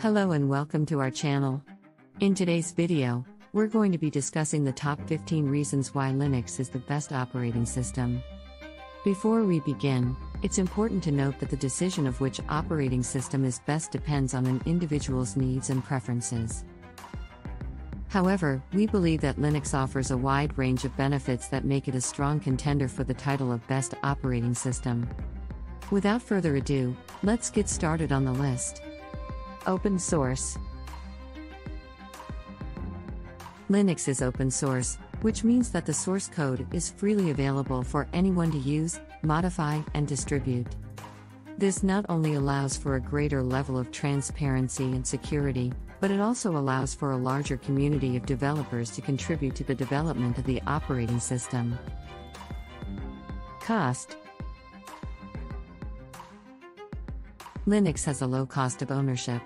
Hello and welcome to our channel. In today's video, we're going to be discussing the top 15 reasons why Linux is the best operating system. Before we begin, it's important to note that the decision of which operating system is best depends on an individual's needs and preferences. However, we believe that Linux offers a wide range of benefits that make it a strong contender for the title of Best Operating System. Without further ado, let's get started on the list. Open source Linux is open source, which means that the source code is freely available for anyone to use, modify, and distribute. This not only allows for a greater level of transparency and security, but it also allows for a larger community of developers to contribute to the development of the operating system. Cost Linux has a low cost of ownership.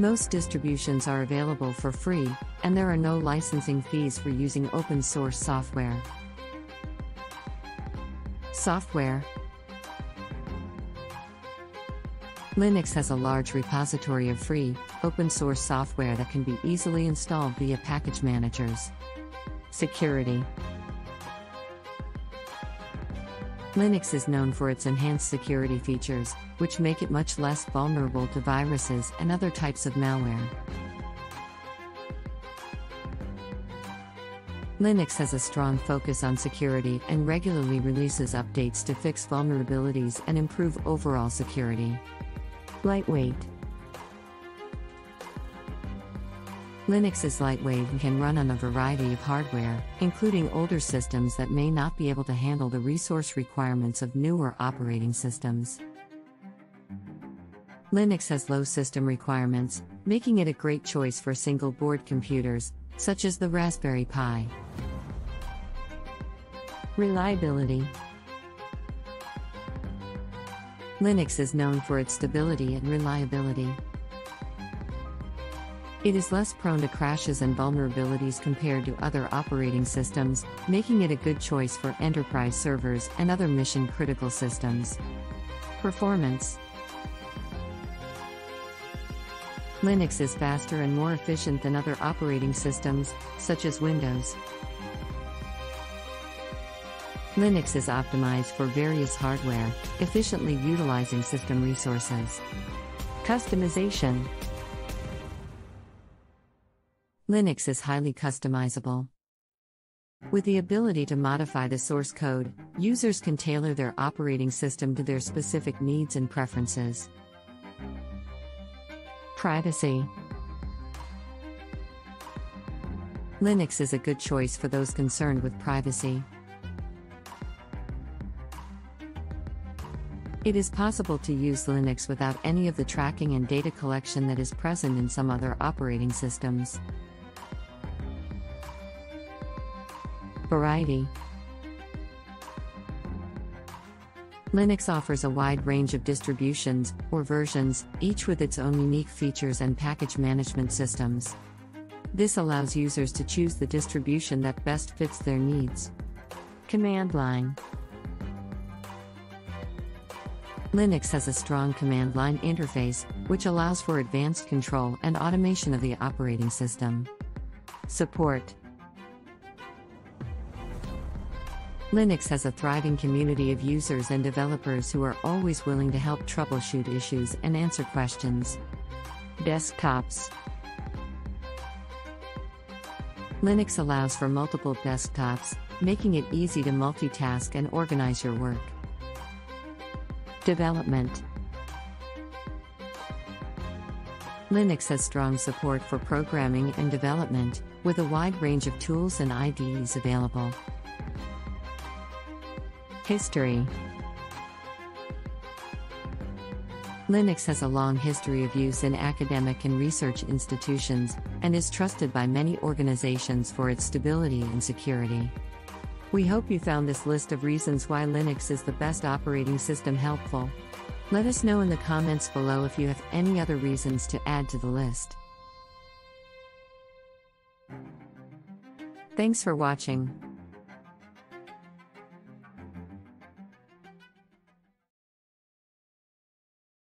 Most distributions are available for free, and there are no licensing fees for using open source software. Software Linux has a large repository of free, open source software that can be easily installed via package managers. Security Linux is known for its enhanced security features, which make it much less vulnerable to viruses and other types of malware. Linux has a strong focus on security and regularly releases updates to fix vulnerabilities and improve overall security. Lightweight Linux is lightweight and can run on a variety of hardware, including older systems that may not be able to handle the resource requirements of newer operating systems. Linux has low system requirements, making it a great choice for single board computers, such as the Raspberry Pi. Reliability Linux is known for its stability and reliability. It is less prone to crashes and vulnerabilities compared to other operating systems, making it a good choice for enterprise servers and other mission critical systems. Performance Linux is faster and more efficient than other operating systems, such as Windows. Linux is optimized for various hardware, efficiently utilizing system resources. Customization Linux is highly customizable. With the ability to modify the source code, users can tailor their operating system to their specific needs and preferences. Privacy Linux is a good choice for those concerned with privacy. It is possible to use Linux without any of the tracking and data collection that is present in some other operating systems. Variety Linux offers a wide range of distributions, or versions, each with its own unique features and package management systems. This allows users to choose the distribution that best fits their needs. Command line Linux has a strong command line interface, which allows for advanced control and automation of the operating system. Support Linux has a thriving community of users and developers who are always willing to help troubleshoot issues and answer questions. Desktops Linux allows for multiple desktops, making it easy to multitask and organize your work. Development Linux has strong support for programming and development, with a wide range of tools and IDEs available. History Linux has a long history of use in academic and research institutions, and is trusted by many organizations for its stability and security. We hope you found this list of reasons why Linux is the best operating system helpful. Let us know in the comments below if you have any other reasons to add to the list. Thanks for watching.